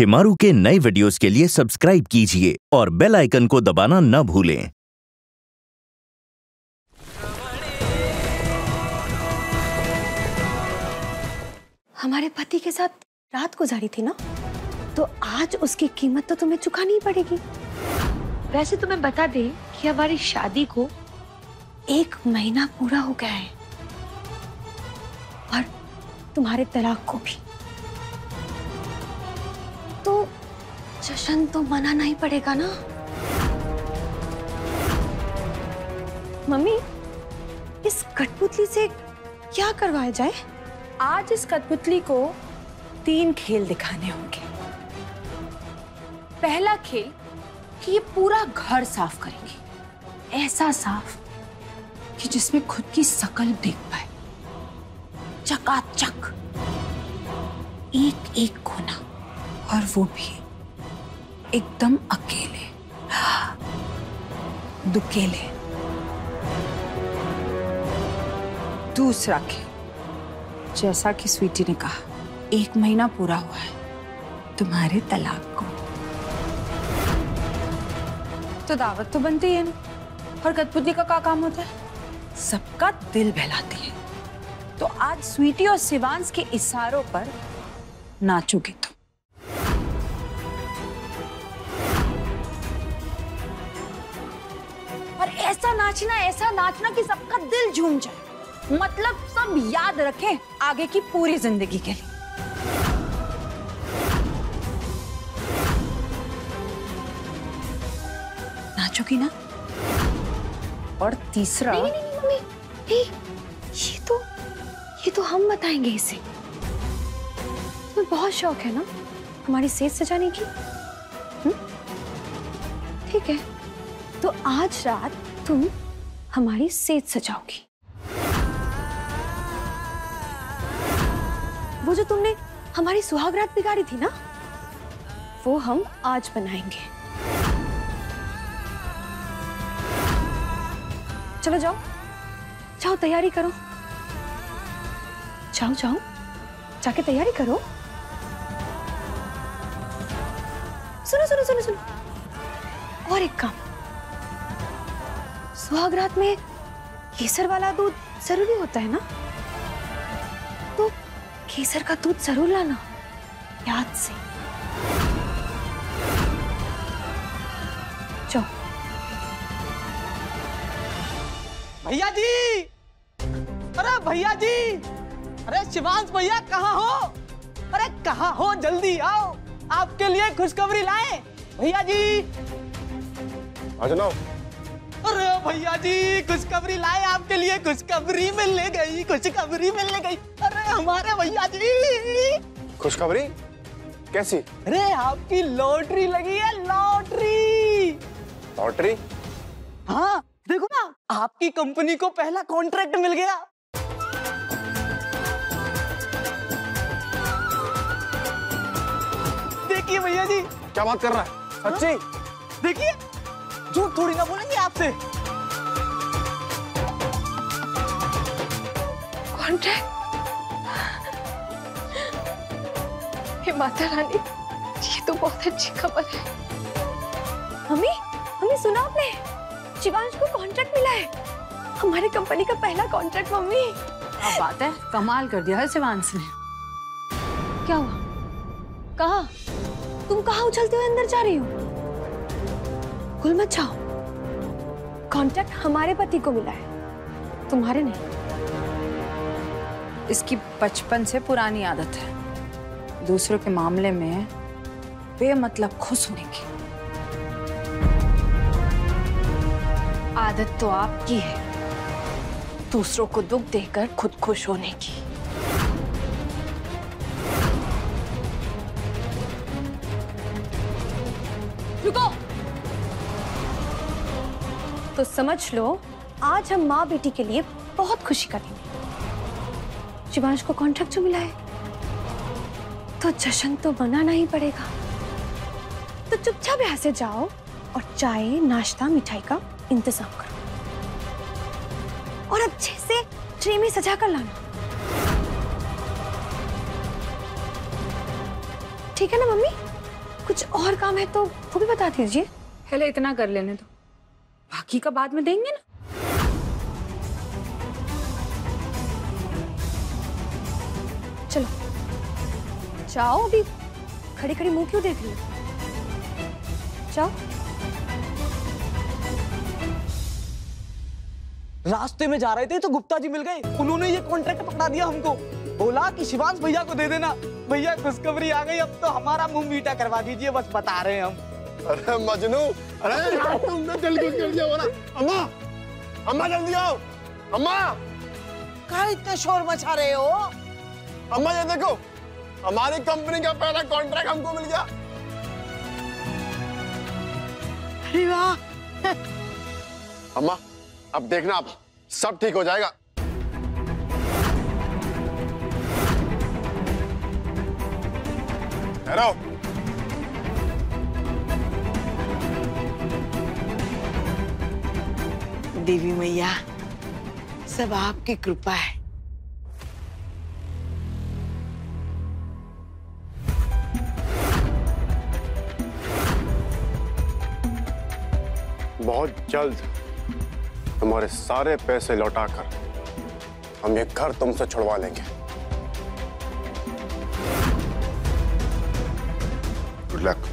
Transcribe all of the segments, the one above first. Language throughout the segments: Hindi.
शिमारू के नए वीडियोस के लिए सब्सक्राइब कीजिए और बेल आइकन को दबाना न भूलें। हमारे पति के साथ रात गुजारी थी ना? तो आज उसकी कीमत तो तुम्हें चुकानी ही पड़ेगी। वैसे तुम्हें बता दें कि हमारी शादी को एक महीना पूरा हो गया है। और तुम्हारे तलाक को भी। तो जश्न तो मनाना ही पड़ेगा ना? मम्मी, इस कठपुतली से क्या करवाया जाए? आज इस कठपुतली को तीन खेल दिखाने होंगे। पहला खेल कि ये पूरा घर साफ़ करेंगे। ऐसा साफ़ कि जिसमें खुद की शकल देख पाए। चकाचक। एक एक कोना। और वो भी एकदम अकेले। दुकेले। दूसरा खेल। जैसा कि स्वीटी ने कहा, एक महीना पूरा हुआ है। तुम्हारे तलाक को। तो दावत तो बनती है और कठपुतली का क्या काम होता है? सबका दिल बहलाती है। तो आज स्वीटी और शिवांश के इशारों पर नाचोगे तुम। ऐसा नाचना ऐसा नाचना कि सबका दिल झूम जाए। मतलब सब याद रखें आगे की पूरी ज़िंदगी के लिए। नाचोगी ना? और तीसरा नहीं नहीं नहीं, मम्मी। ये तो ये तो हम बताएँगे इसे। तुम्हें बहुत शौक है ना? हमारी सेज सजाने की? हम्म? ठीक है। तो आज रात तुम हमारी सेज सजाओगी। वो जो तुमने हमारी सुहागरात बिगाड़ी थी ना, वो हम आज बनाएँगे। चलो जाओ। जाओ, तैयारी करो। जाओ जाओ। जाके तैयारी करो। सुनो सुनो सुनो सुनो। और एक काम। सुहागरात में केसर वाला दूध ज़रूरी होता है ना? तो केसर का दूध ज़रूर लाना याद से। भैया जी! अरे भैया जी! अरे शिवांश भैया कहाँ हो? अरे कहाँ हो? जल्दी आओ। आपके लिए खुशखबरी लाए। भैया जी! आ जाओ। अरे भैया जी खुशखबरी लाए आपके लिए खुशखबरी मिलने गई खुशखबरी मिलने गई। अरे हमारे भैया जी। खुशखबरी? कैसी? अरे आपकी लॉटरी लगी है लॉटरी। लॉटरी? हाँ देखो ना आपकी कंपनी को पहला कॉन्ट्रैक्ट मिल गया। देखिए भैया जी। क्या बात कर रहा है? सच्ची? देखिए झूठ थोड़ी ना बोलेंगे आपसे कॉन्ट्रैक्ट हे माता रानी ये तो बहुत अच्छी खबर है। मम्मी मम्मी सुना आपने? शिवांश को कॉन्ट्रैक्ट मिला है। हमारी कंपनी का पहला कॉन्ट्रैक्ट मम्मी। अब बात है? कमाल कर दिया है शिवांश ने। क्या हुआ? कहा? तुम कहा उछलते हुए अंदर जा रही हो? गुल मत जाओ। कॉन्ट्रैक्ट हमारे पति को मिला है। तुम्हारे नहीं। इसकी बचपन से पुरानी आदत है। दूसरों के मामले में बेमतलब खुश होने की। आदत तो आपकी है। दूसरों को दुख देकर खुद खुश होने की। रुको। तो समझ लो, आज हम माँ बेटी के लिए बहुत खुशी करेंगे। शिवांश को कॉन्ट्रैक्ट जो मिला है? तो जश्न तो मनाना ही पड़ेगा। तो चुपचाप यहाँ से जाओ और चाय, नाश्ता, मिठाई का इंतज़ाम करो। और अच्छे से ट्रे में सजा कर लाना। ठीक है ना मम्मी? कुछ और काम है तो वो भी बता दीजिए। पहले इतना कर लेने दो। बाकी का बाद में देंगे ना। चलो। जाओ अभी। खड़ी खड़ी मुँह क्यों देख रही हो? जाओ। रास्ते में जा रहे थे तो गुप्ता जी मिल गए। उन्होंने ये कॉन्ट्रैक्ट पकड़ा दिया हमको। बोला कि शिवांश भैया को दे देना। भैया, खुशखबरी आ गई। अब तो हमारा मुँह मीठा करवा दीजिए, बस बता रहे हैं हम। अरे मजनू अरे यार तुमने दिल खुश कर दिया बोला। अम्मा अम्मा जल्दी आओ। अम्मा। कहा इतना शोर मचा रहे हो? अम्मा ये देखो हमारी कंपनी का पहला कॉन्ट्रैक्ट हमको मिल गया। अरे वाह। अम्मा अब देखना आप सब ठीक हो जाएगा। ठहरो देवी मैया सब आपकी कृपा है। बहुत जल्द तुम्हारे सारे पैसे लौटाकर हम ये घर तुमसे छुड़वा लेंगे। गुड लक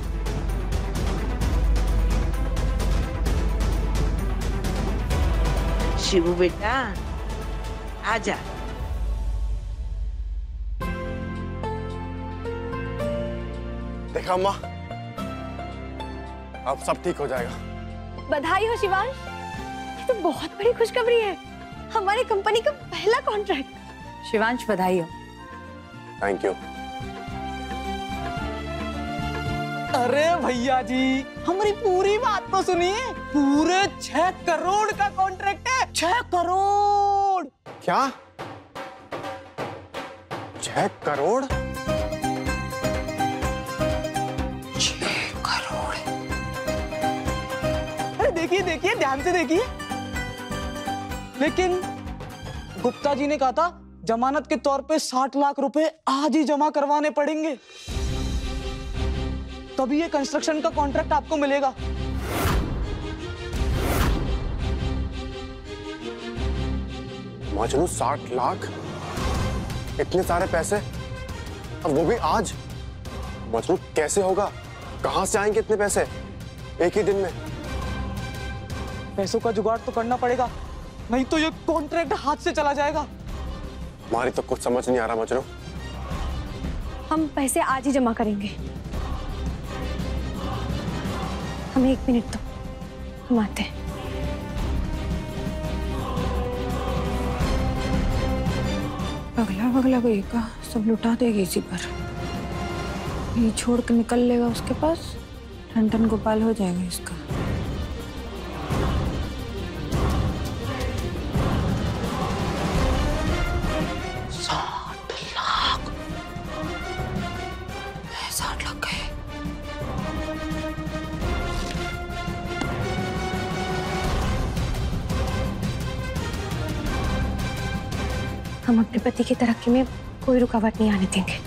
शिवू बेटा। आजा। देखा अम्मा? अब सब ठीक हो जाएगा। बधाई हो शिवांश। ये तो बहुत बड़ी खुशखबरी है। हमारी कंपनी का पहला कॉन्ट्रैक्ट शिवांश बधाई हो। थैंक यू अरे भैया जी हमारी पूरी बात तो सुनिए। पूरे छह करोड़ का कॉन्ट्रैक्ट छह करोड़। क्या? छह करोड़? छह करोड़। अरे देखिए देखिए ध्यान से देखिए। लेकिन गुप्ता जी ने कहा था जमानत के तौर पे साठ लाख रुपए आज ही जमा करवाने पड़ेंगे। तभी ये कंस्ट्रक्शन का कॉन्ट्रैक्ट आपको मिलेगा। मजनू साठ लाख। इतने सारे पैसे? अब वो भी आज? मजनू कैसे होगा? कहाँ से आएँगे इतने पैसे? एक ही दिन में। पैसों का जुगाड़ तो करना पड़ेगा। नहीं तो ये कॉन्ट्रैक्ट हाथ से चला जाएगा। हमारी तो कुछ समझ नहीं आ रहा मजनू हम पैसे आज ही जमा करेंगे। हमें एक मिनट दो। हम आते हैं। पगला पगला कोई का सब लुटा देगी इसी पर। ये छोड़ के निकल लेगा उसके पास। ठन ठन गोपाल हो जाएगा इसका। हम अपने पति की तरक्की में कोई रुकावट नहीं आने देंगे।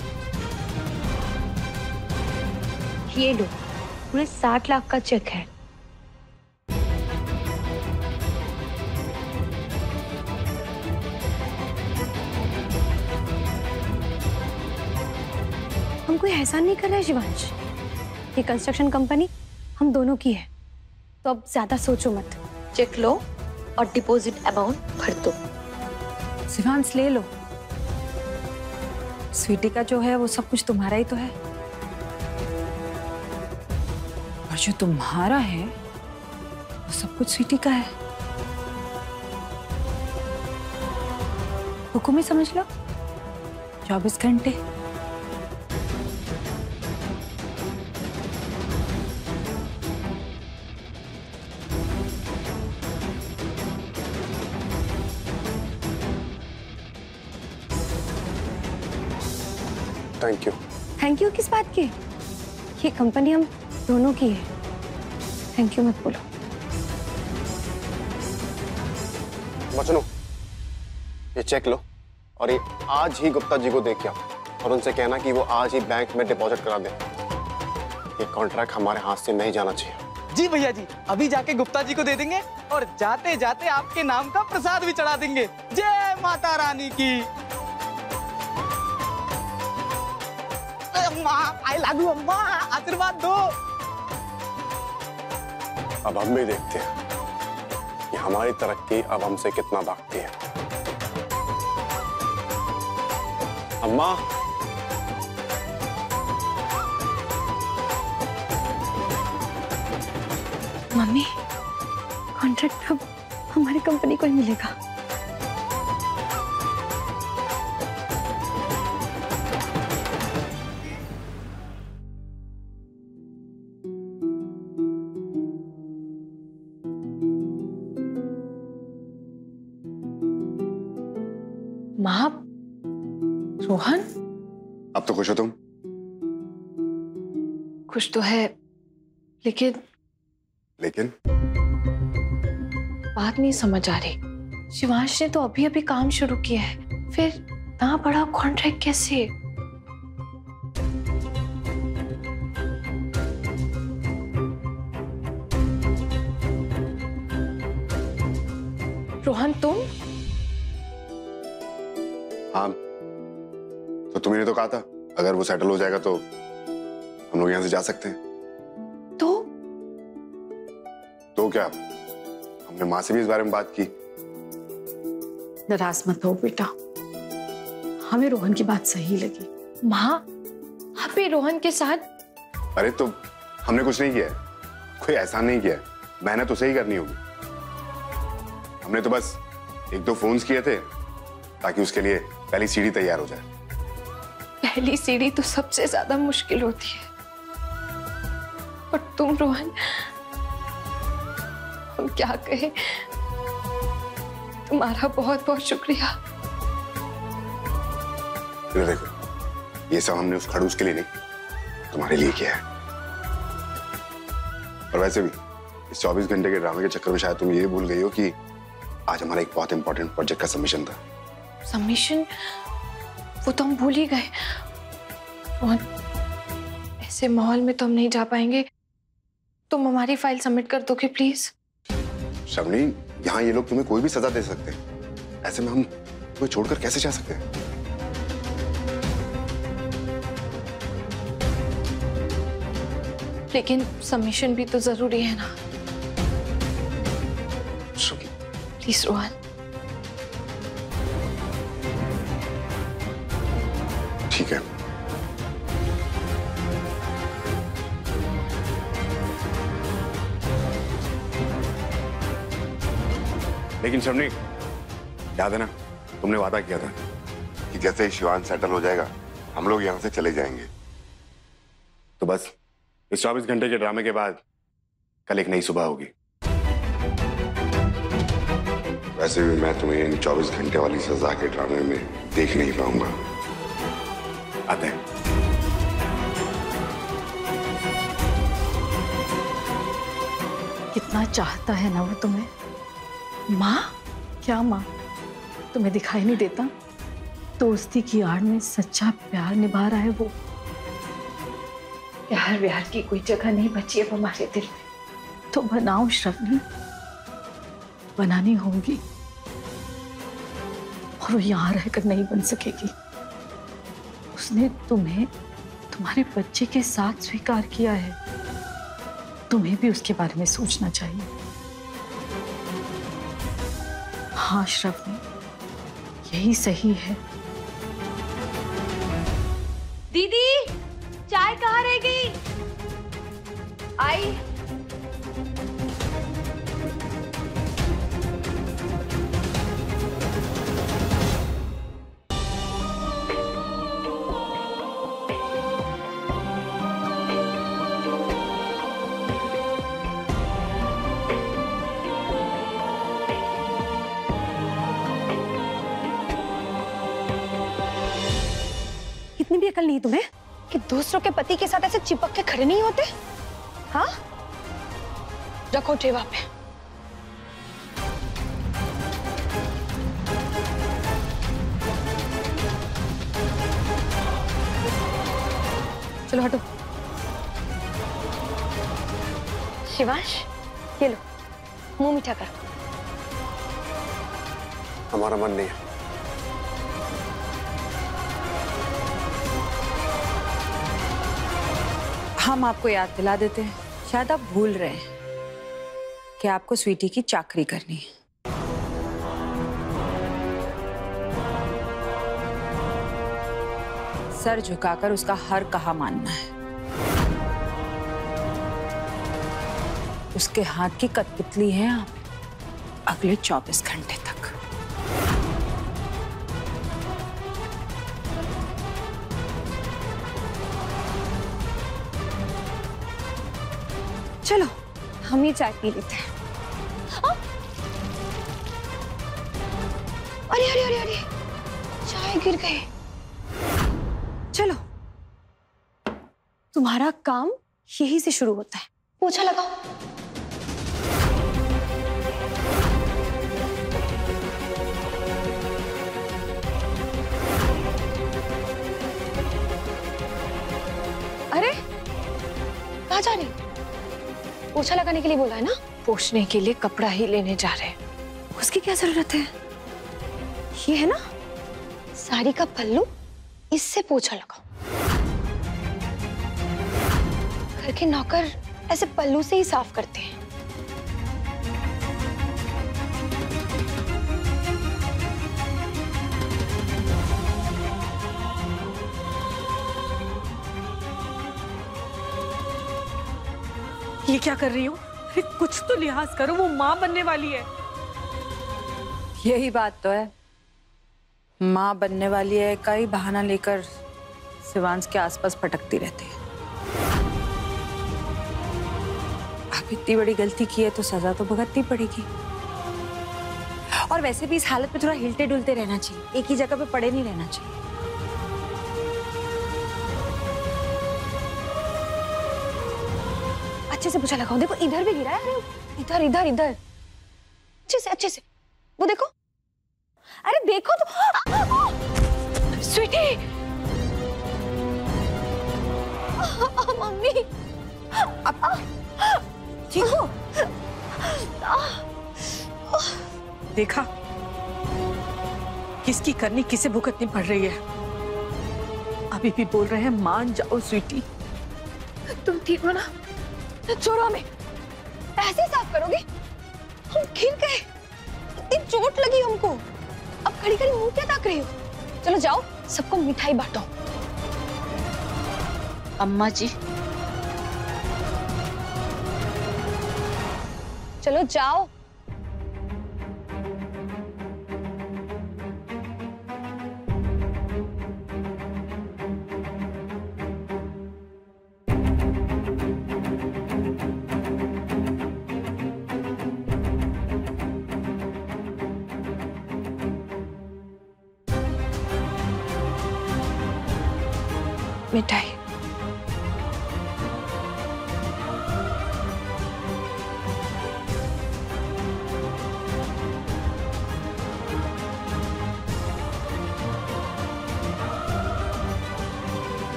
ये लो पूरे साठ लाख का चेक है। हम कोई एहसान नहीं कर रहे शिवांश। ये कंस्ट्रक्शन कंपनी हम दोनों की है। तो अब ज़्यादा सोचो मत। चेक लो और डिपॉजिट अमाउंट भर दो। शिवांश ले लो। स्वीटी का जो है, वो सब कुछ तुम्हारा ही तो है। और जो तुम्हारा है, वो सब कुछ स्वीटी का है। हुकुम ही समझ लो। चौबीस घंटे। थैंक यू थैंक यू किस बात की? ये कंपनी हम दोनों की है। थैंक यू मत बोलो। मजनू ये चेक लो। और ये आज ही गुप्ता जी को दे के आओ। और उनसे कहना कि वो आज ही बैंक में डिपॉजिट करा दे। ये कॉन्ट्रैक्ट हमारे हाथ से नहीं जाना चाहिए। जी भैया जी अभी जाके गुप्ता जी को दे देंगे और जाते जाते आपके नाम का प्रसाद भी चढ़ा देंगे। जय माता रानी की। अम्मा आई अम्मा आशीर्वाद दो। अब हम भी देखते हैं कि हमारी तरक्की अब हमसे कितना भागती है। अम्मा। मम्मी कॉन्ट्रैक्ट अब हमारी कंपनी को ही मिलेगा। माँ? रोहन? अब तो खुश हो तुम? खुश तो है लेकिन लेकिन? बात नहीं समझ आ रही। शिवांश ने तो अभी अभी काम शुरू किया है फिर ना बड़ा कॉन्ट्रैक्ट कैसे? वो सेटल हो जाएगा तो हम लोग यहाँ से जा सकते हैं। तो? तो क्या? हमने माँ से भी इस बारे में बात की। नाराज़ मत हो बेटा। हमें रोहन की बात सही लगी। माँ आप भी रोहन के साथ अरे तो हमने कुछ नहीं किया है। कोई एहसान नहीं किया है। मेहनत उसे ही करनी होगी। हमने तो बस एक दो फोन्स किए थे ताकि उसके लिए पहली सीढ़ी तैयार हो जाए। पहली सीढ़ी तो सबसे ज़्यादा मुश्किल होती है। और तुम रोहन हम क्या कहें? तुम्हारा बहुत बहुत शुक्रिया देखो? ये सब हमने उस खड़ूस के लिए नहीं तुम्हारे लिए किया है। और वैसे भी इस 24 घंटे के ड्रामे के चक्कर में शायद तुम ये भूल गई हो कि आज हमारा एक बहुत इंपॉर्टेंट प्रोजेक्ट का सबमिशन था। सबमिशन वो तो हम भूल ही गए। रोहन ऐसे माहौल में तो हम नहीं जा पाएँगे। तुम हमारी फ़ाइल सबमिट कर दोगे प्लीज़। श्रवणी यहाँ ये लोग तुम्हें कोई भी सजा दे सकते हैं। ऐसे में हम तुम्हें छोड़कर कैसे जा सकते हैं? लेकिन सबमिशन भी तो ज़रूरी है ना। प्लीज़ रोहन। ठीक है। लेकिन शर्मनी याद है ना, तुमने वादा किया था कि जैसे ही शिवान सेटल हो जाएगा, हम लोग यहाँ से चले जाएँगे। तो बस, इस चौबीस घंटे के ड्रामे के बाद कल एक नई सुबह होगी। वैसे भी मैं तुम्हें इन 24 घंटे वाली सजा के ड्रामे में देख नहीं पाऊँगा। आते हैं कितना चाहता है ना वो तुम्हें? माँ? क्या माँ? तुम्हें दिखाई नहीं देता? दोस्ती की आड़ में सच्चा प्यार निभा रहा है वो। प्यार व्यार की कोई जगह नहीं बची अब हमारे दिल में। तो बनाओ श्रवणी। बनानी होगी। और वो यहाँ रहकर नहीं बन सकेगी। उसने तुम्हें तुम्हारे बच्चे के साथ स्वीकार किया है। तुम्हें भी उसके बारे में सोचना चाहिए। हाँ श्रवणी, यही सही है। दीदी, चाय कहाँ रह गई? आई। भी अकल नहीं तुम्हें? कि दूसरों के पति के साथ ऐसे चिपक के खड़े नहीं होते? हाँ? रखो ट्रे वहाँ पे चलो हटो। शिवांश, ये लो। मुँह मीठा कर। हमारा मन नहीं है। हम आपको याद दिला देते हैं। शायद आप भूल रहे हैं कि आपको स्वीटी की चाकरी करनी है। सर झुकाकर उसका हर कहा मानना है। उसके हाथ की कठपुतली है आप। अगले 24 घंटे तक। चलो, हम ही चाय पी लेते हैं। अरे अरे अरे अरे, चाय गिर गए चलो, तुम्हारा काम यही से शुरू होता है। पोछा लगाओ। अरे, कहा जा रही पोछा लगाने के लिए बोला है ना? पोछने के लिए कपड़ा ही लेने जा रहे हैं। उसकी क्या ज़रूरत है? ये है ना? साड़ी का पल्लू, इससे पोछा लगाओ। घर के नौकर ऐसे पल्लू से ही साफ़ करते हैं। ये क्या कर रही हो? कुछ तो लिहाज करो, वो माँ बनने वाली है। यही बात तो है। माँ बनने वाली है कई बहाना लेकर शिवांश के आसपास भटकती रहती है। अब इतनी बड़ी गलती की है तो सजा तो भुगतनी पड़ेगी। और वैसे भी इस हालत में थोड़ा हिलते डुलते रहना चाहिए। एक ही जगह पे पड़े नहीं रहना चाहिए। अच्छे से पूछा लगाओ देखो इधर भी गिरा है अरे इधर इधर इधर। अच्छे से अच्छे से। वो देखो। अरे देखो तो। स्वीटी! मम्मी। ठीक हो? देखा? किसकी करनी किसे भुगतनी पड़ रही है? अभी भी बोल रहे हैं मान जाओ स्वीटी। तुम ठीक हो ना? छोड़ो हमें ऐसे साफ़ करोगे? हम गिर गए। इतनी चोट लगी हमको। अब खड़ी खड़ी मुँह क्या ताक रही हो? चलो जाओ सबको मिठाई बांटो। अम्मा जी। चलो जाओ।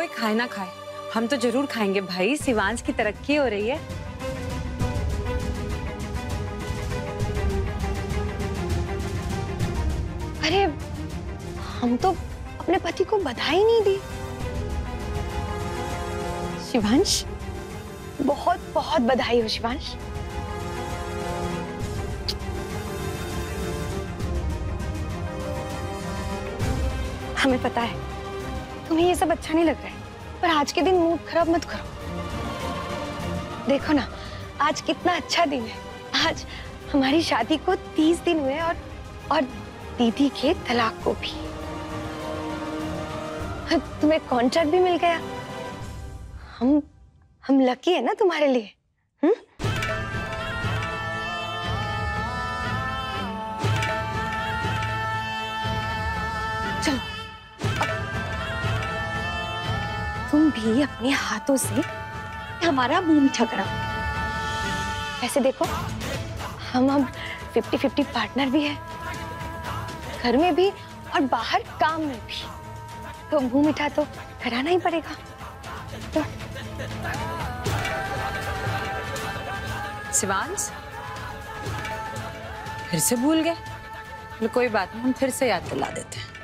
कोई खाए ना खाए। हम तो ज़रूर खाएँगे भाई शिवांश की तरक्की हो रही है। अरे, हम तो अपने पति को बधाई नहीं दी। शिवांश, बहुत बहुत बधाई हो शिवांश। हमें पता है तुम्हें ये सब अच्छा नहीं लग रहा है। पर आज के दिन मूड खराब मत करो। देखो ना, आज कितना अच्छा दिन है। आज हमारी शादी को तीस दिन हुए और और दीदी के तलाक को भी। तुम्हें कॉन्ट्रैक्ट भी मिल गया। हम हम लकी है ना तुम्हारे लिए। भी अपने हाथों से हमारा मुँह मीठा करा। ऐसे देखो, हम अब फिफ्टी फिफ्टी पार्टनर भी है। घर में भी और बाहर काम में भी। तो मुँह मीठा तो कराना ही पड़ेगा। तो शिवांश फिर से भूल गए? कोई बात नहीं, हम फिर से याद दिला देते हैं।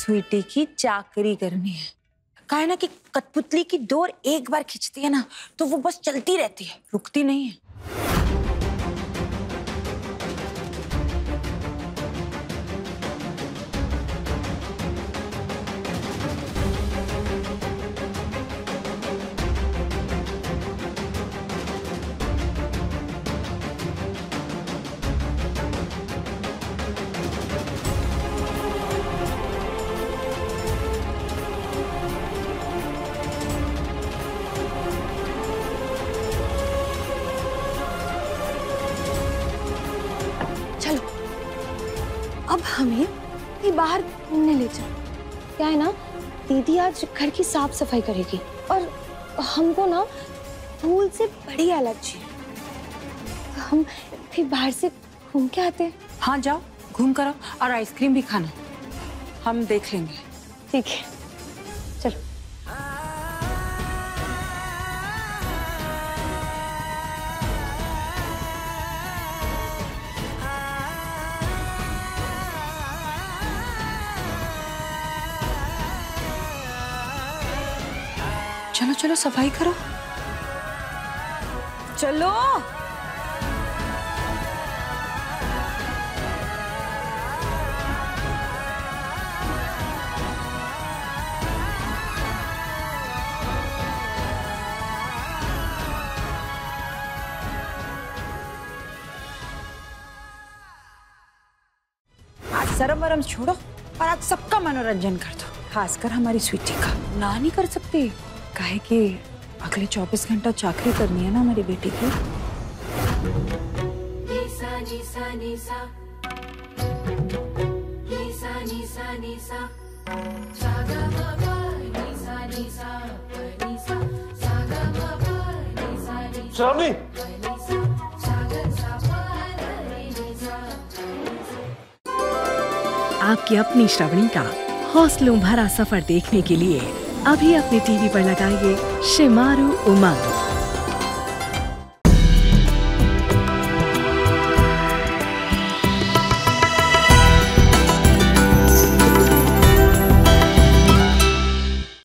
स्वीटी की चाकरी करनी है। कहा ना कि कठपुतली की डोर एक बार खींचती है ना तो वो बस चलती रहती है, रुकती नहीं है। बाहर घूमने ले जाओ। क्या है ना दीदी आज घर की साफ़ सफ़ाई करेगी और हमको ना फूल से बड़ी एलर्जी तो हम फिर बाहर से घूम के आते हैं। हाँ जाओ घूम कर आओ और आइसक्रीम भी खाना। हम देख लेंगे। ठीक है। चलो चलो, सफ़ाई करो। चलो। शर्म वरम छोड़ो और आज सबका मनोरंजन कर दो, खासकर हमारी स्वीटी का। ना नहीं कर सकती? काहे कि अगले 24 घंटा चाकरी करनी है ना हमारी बेटी की। श्रावणी आपकी अपनी श्रवणी का हौसलों भरा सफ़र देखने के लिए अभी अपने टीवी पर लगाइए शिमारू उमंग